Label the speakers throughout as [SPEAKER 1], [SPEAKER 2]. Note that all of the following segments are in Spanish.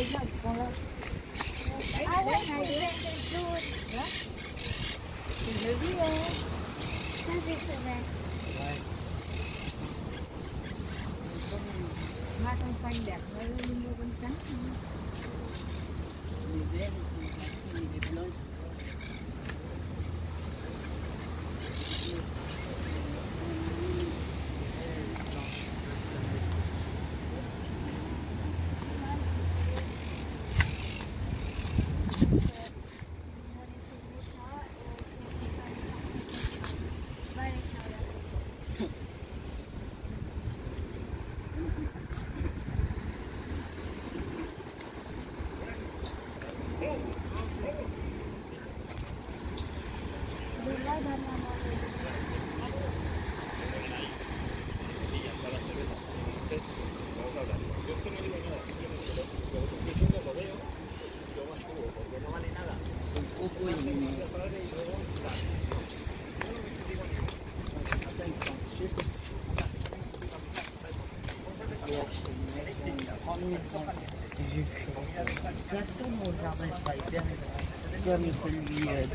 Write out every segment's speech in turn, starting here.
[SPEAKER 1] Hai
[SPEAKER 2] con xanh đẹp hơn, con trắng hơn.
[SPEAKER 3] Mình biết, mình biết luôn.
[SPEAKER 1] Mettre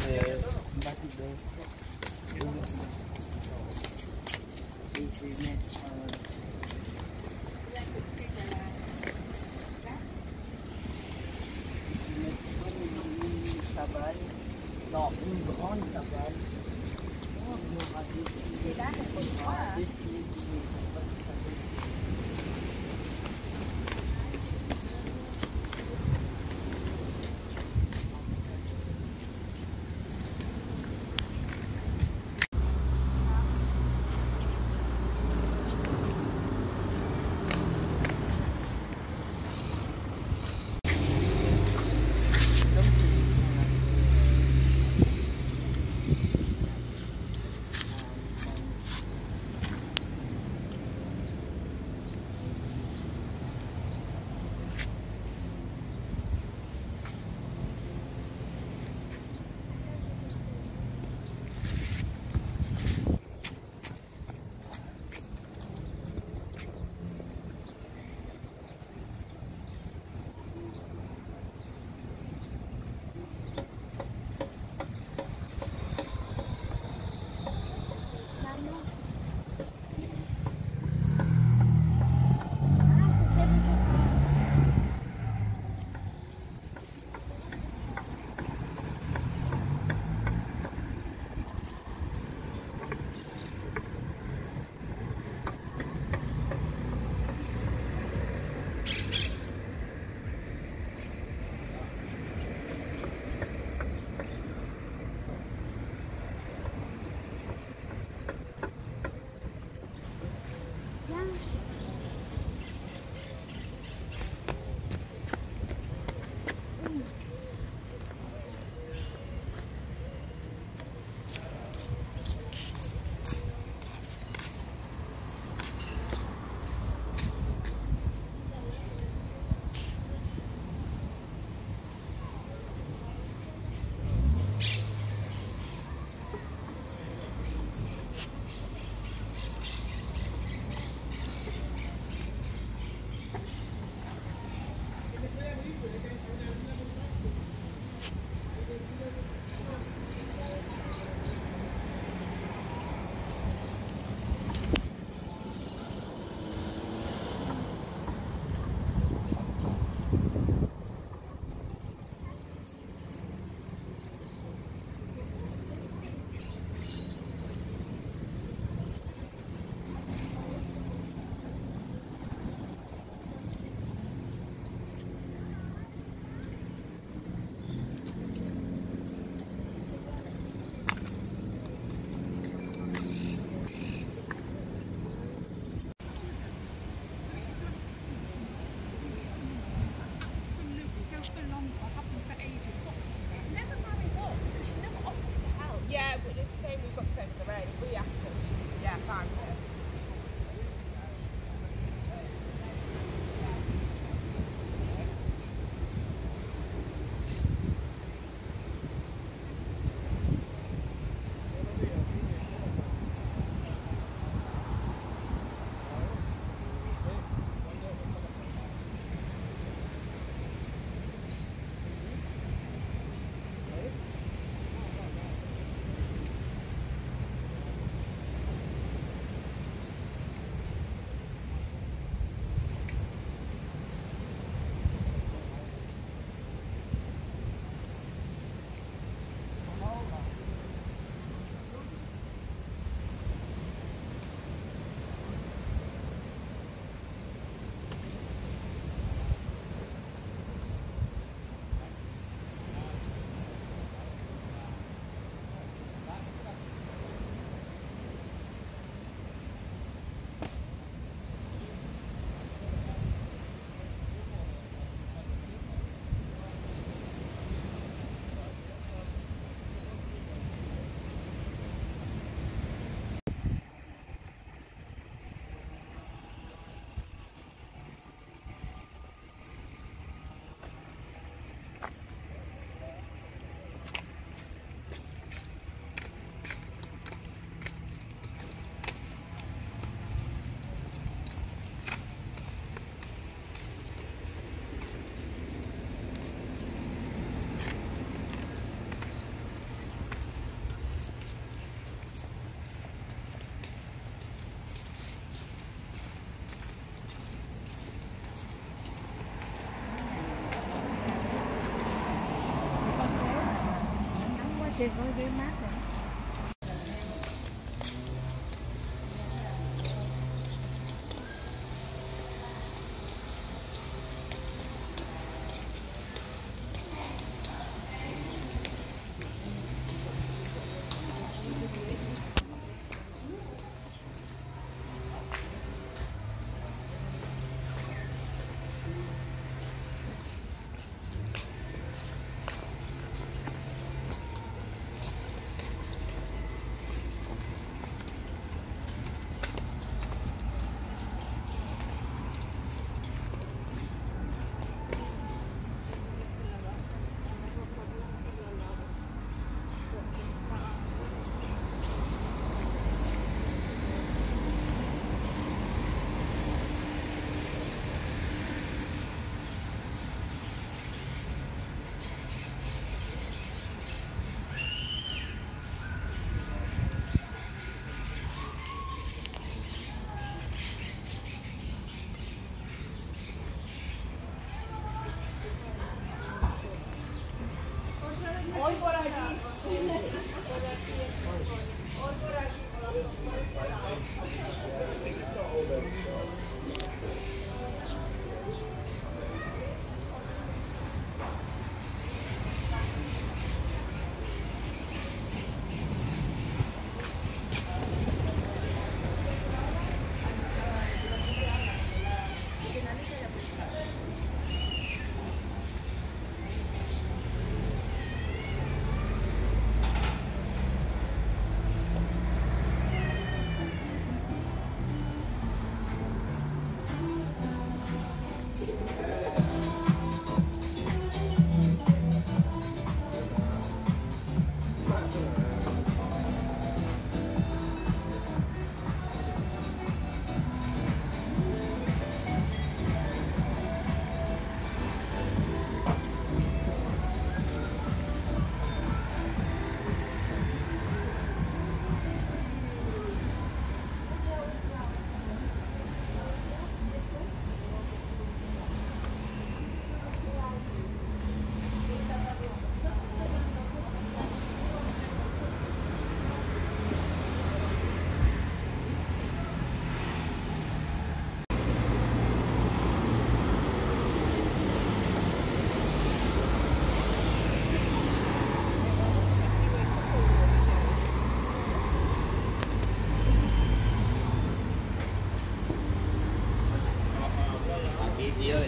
[SPEAKER 3] euh, je อกนี่ก็อ้อนกับแก
[SPEAKER 4] ver más.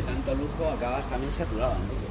[SPEAKER 5] Tanto lujo acabas también saturado, ¿no?